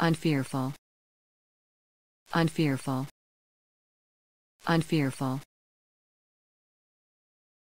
unfearful. Unfearful. Unfearful.